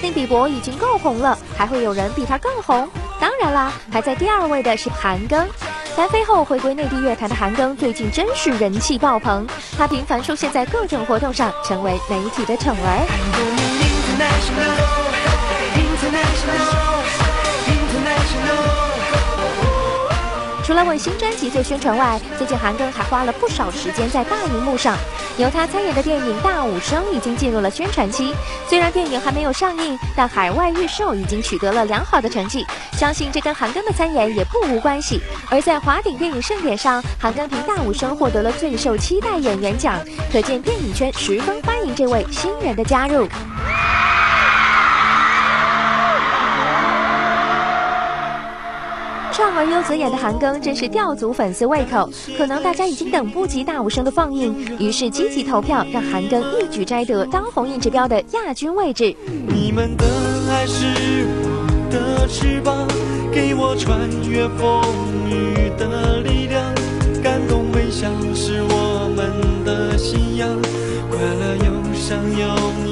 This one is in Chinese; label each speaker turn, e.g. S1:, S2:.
S1: 丁比伯已经够红了，还会有人比他更红？当然啦，排在第二位的是韩庚。单飞后回归内地乐坛的韩庚，最近真是人气爆棚。他频繁出现在各种活动上，成为媒体的宠儿。除了为新专辑做宣传外，最近韩庚还花了不少时间在大荧幕上。由他参演的电影《大武生》已经进入了宣传期，虽然电影还没有上映，但海外预售已经取得了良好的成绩。相信这跟韩庚的参演也不无关系。而在华鼎电影盛典上，韩庚凭《大武生》获得了最受期待演员奖，可见电影圈十分欢迎这位新人的加入。畅而优则演的韩庚真是吊足粉丝胃口，可能大家已经等不及大武生的放映，于是积极投票，让韩庚一举摘得当红印指标的亚军位置。你们的爱是我的翅膀，给我穿越风雨的力量，感动微笑是我们的信仰，快乐忧伤有你。